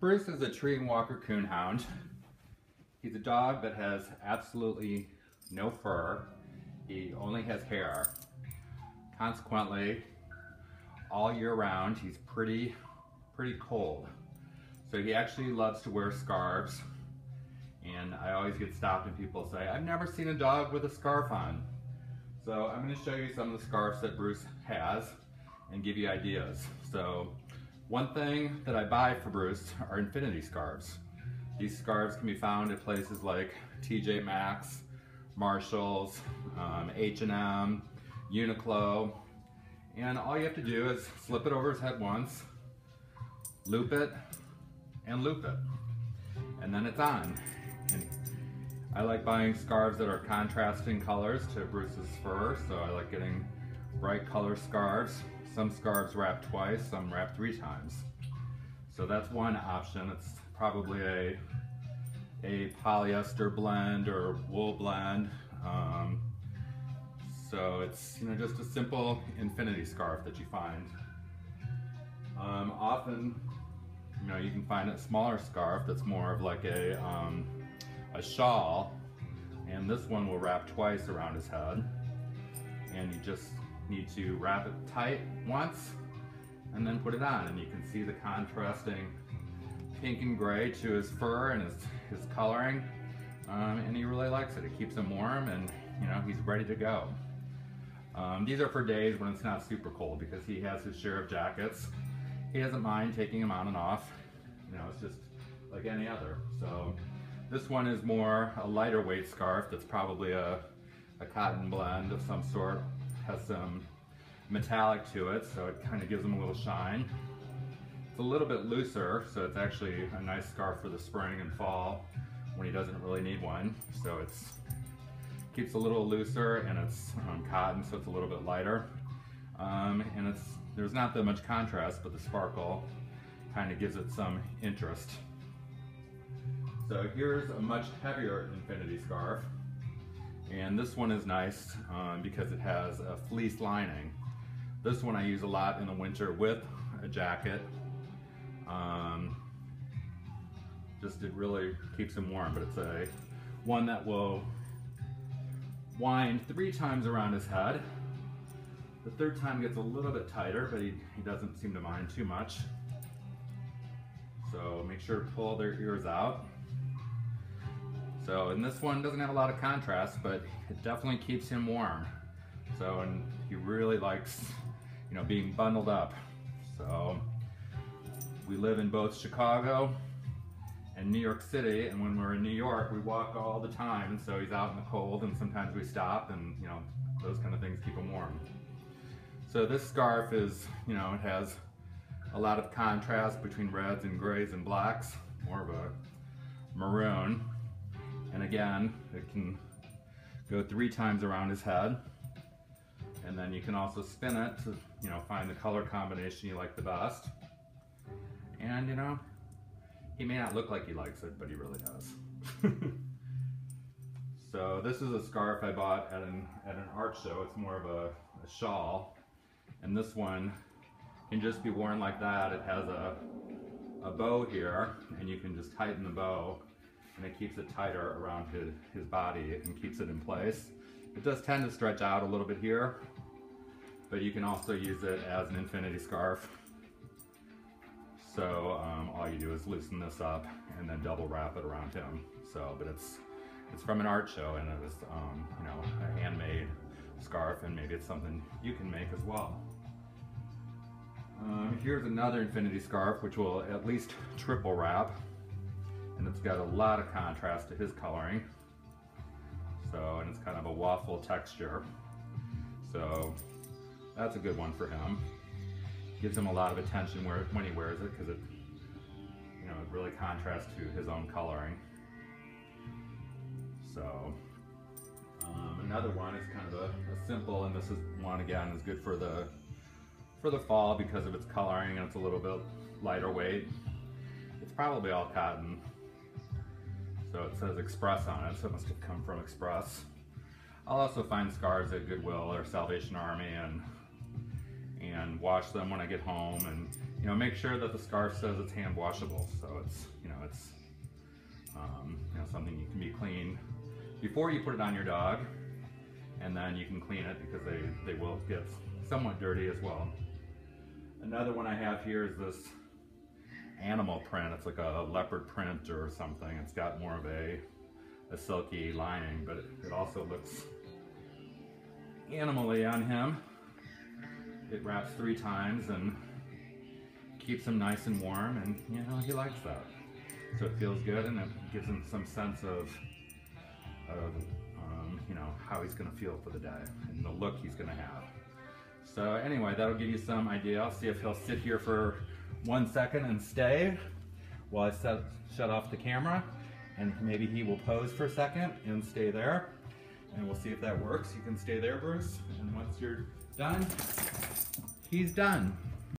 Bruce is a Treeing Walker Coonhound. He's a dog that has absolutely no fur. He only has hair. Consequently, all year round, he's pretty, pretty cold. So he actually loves to wear scarves. And I always get stopped and people say, I've never seen a dog with a scarf on. So I'm gonna show you some of the scarves that Bruce has and give you ideas. So one thing that I buy for Bruce are infinity scarves. These scarves can be found at places like TJ Maxx, Marshalls, um, H&M, Uniqlo, and all you have to do is slip it over his head once, loop it, and loop it, and then it's on. And I like buying scarves that are contrasting colors to Bruce's fur, so I like getting bright color scarves. Some scarves wrap twice, some wrap three times. So that's one option. It's probably a, a polyester blend or wool blend. Um, so it's you know just a simple infinity scarf that you find. Um, often, you know, you can find a smaller scarf that's more of like a, um, a shawl, and this one will wrap twice around his head. And you just need to wrap it tight once and then put it on and you can see the contrasting pink and gray to his fur and his, his coloring um, and he really likes it. It keeps him warm and you know he's ready to go. Um, these are for days when it's not super cold because he has his share of jackets. He doesn't mind taking them on and off. You know, it's just like any other. So this one is more a lighter weight scarf that's probably a, a cotton blend of some sort has some metallic to it, so it kind of gives them a little shine. It's a little bit looser, so it's actually a nice scarf for the spring and fall when he doesn't really need one. So it's keeps a little looser and it's um, cotton, so it's a little bit lighter. Um, and it's there's not that much contrast, but the sparkle kind of gives it some interest. So here's a much heavier infinity scarf. And this one is nice um, because it has a fleece lining. This one I use a lot in the winter with a jacket. Um, just it really keeps him warm, but it's a one that will wind three times around his head. The third time gets a little bit tighter, but he, he doesn't seem to mind too much. So make sure to pull their ears out. So, and this one doesn't have a lot of contrast, but it definitely keeps him warm. So, and he really likes, you know, being bundled up. So, we live in both Chicago and New York City, and when we're in New York, we walk all the time, and so he's out in the cold, and sometimes we stop, and, you know, those kind of things keep him warm. So this scarf is, you know, it has a lot of contrast between reds and grays and blacks, more of a maroon. Again, it can go three times around his head. And then you can also spin it to, you know, find the color combination you like the best. And, you know, he may not look like he likes it, but he really does. so this is a scarf I bought at an, at an art show. It's more of a, a shawl. And this one can just be worn like that. It has a, a bow here, and you can just tighten the bow and it keeps it tighter around his, his body and keeps it in place. It does tend to stretch out a little bit here, but you can also use it as an infinity scarf. So um, all you do is loosen this up and then double wrap it around him. So, but it's it's from an art show and it was, um, you know, a handmade scarf and maybe it's something you can make as well. Um, here's another infinity scarf which will at least triple wrap and it's got a lot of contrast to his coloring. So, and it's kind of a waffle texture. So that's a good one for him. Gives him a lot of attention where, when he wears it because it, you know, it really contrasts to his own coloring. So um, another one is kind of a, a, simple, and this is one again is good for the for the fall because of its coloring and it's a little bit lighter weight. It's probably all cotton, so it says Express on it, so it must have come from Express. I'll also find scarves at Goodwill or Salvation Army and and wash them when I get home and you know, make sure that the scarf says it's hand washable. So it's, you know, it's, um, you know, something you can be clean before you put it on your dog. And then you can clean it because they, they will get somewhat dirty as well. Another one I have here is this animal print. It's like a leopard print or something. It's got more of a, a silky lining, but it, it also looks animally on him. It wraps three times and keeps him nice and warm and you know, he likes that. So it feels good and it gives him some sense of, of um, you know, how he's gonna feel for the day and the look he's gonna have. So anyway, that'll give you some idea. I'll see if he'll sit here for one second and stay while I set, shut off the camera and maybe he will pose for a second and stay there and we'll see if that works. You can stay there, Bruce, and once you're done, he's done.